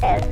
perspective.